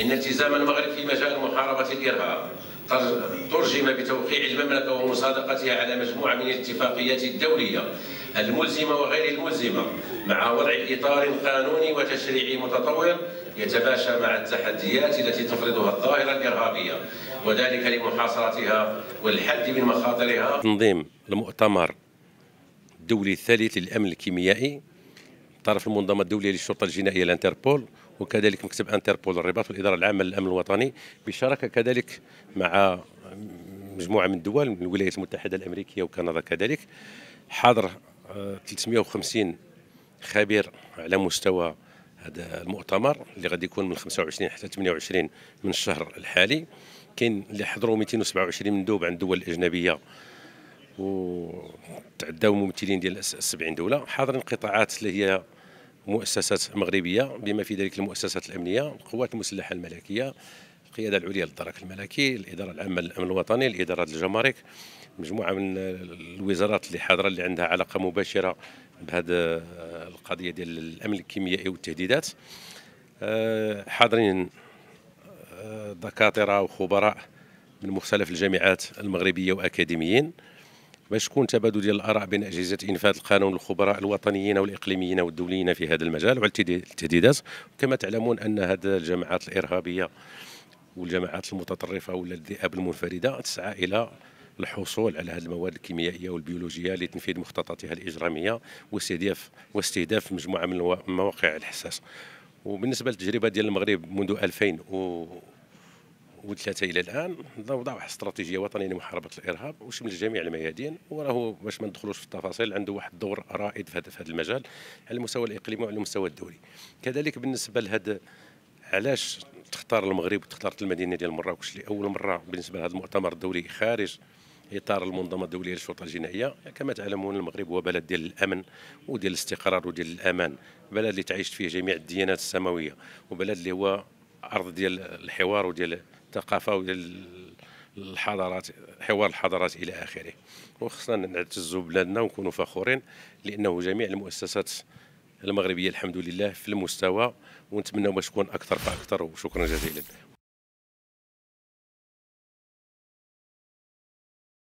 إن التزام المغرب في مجال محاربة الإرهاب ترجم بتوقيع المملكة ومصادقتها على مجموعة من الاتفاقيات الدولية الملزمة وغير الملزمة مع وضع إطار قانوني وتشريعي متطور يتماشى مع التحديات التي تفرضها الظاهرة الإرهابية وذلك لمحاصرتها والحد من مخاطرها. تنظيم المؤتمر الدولي الثالث للأمن الكيميائي طرف المنظمة الدولية للشرطة الجنائية الانتربول وكذلك مكتب انتربول الرباط والإدارة العامة للأمن الوطني بشراكة كذلك مع مجموعة من الدول من الولايات المتحدة الأمريكية وكندا كذلك. حاضر 350 آه، خبير على مستوى هذا المؤتمر اللي غادي يكون من 25 حتى 28 من الشهر الحالي. كاين اللي حضروا 227 مندوب عن الدول الأجنبية وتعداو ممثلين ديال 70 دولة. حاضرين قطاعات اللي هي مؤسسات مغربية بما في ذلك المؤسسات الأمنية القوات المسلحة الملكية القيادة العليا للدرك الملكي الإدارة العامة للأمن الوطني الإدارة الجمارك مجموعة من الوزارات اللي حاضرة اللي عندها علاقة مباشرة بهذا القضية ديال الأمن الكيميائي والتهديدات. آه، حاضرين آه، دكاترة وخبراء من مختلف الجامعات المغربية وأكاديميين. باش يكون تبادل ديال الآراء بين أجهزة إنفاذ القانون الخبراء الوطنيين والإقليميين والدوليين في هذا المجال وعلى التهديدات كما تعلمون أن هذه الجماعات الإرهابية والجماعات المتطرفة ولا الذئاب المنفردة تسعى إلى الحصول على هذه المواد الكيميائية والبيولوجية لتنفيذ مخططاتها الإجرامية واستهداف واستهداف مجموعة من المواقع الحساسه وبالنسبة للتجربة ديال المغرب منذ 2000 و وثلاثة إلى الآن وضع واحد استراتيجية وطنية لمحاربة الإرهاب وشمل جميع الميادين وراه باش ما ندخلوش في التفاصيل عنده واحد الدور رائد في هذا المجال على المستوى الإقليمي وعلى المستوى الدولي. كذلك بالنسبة لهذا علاش تختار المغرب وتختارت المدينة ديال مراكش لأول مرة بالنسبة لهذا المؤتمر الدولي خارج إطار المنظمة الدولية للشرطة الجنائية؟ كما تعلمون المغرب هو بلد ديال الأمن وديال الاستقرار وديال الأمان بلد اللي تعيش فيه جميع الديانات السماوية وبلد اللي هو أرض ديال الحوار وديال الثقافة وديال الحضارات حوار الحضارات إلى آخره. وخصنا نعتزوا بلادنا ونكونوا فخورين لأنه جميع المؤسسات المغربية الحمد لله في المستوى ونتمنى باش تكون أكثر فأكثر وشكرا جزيلا.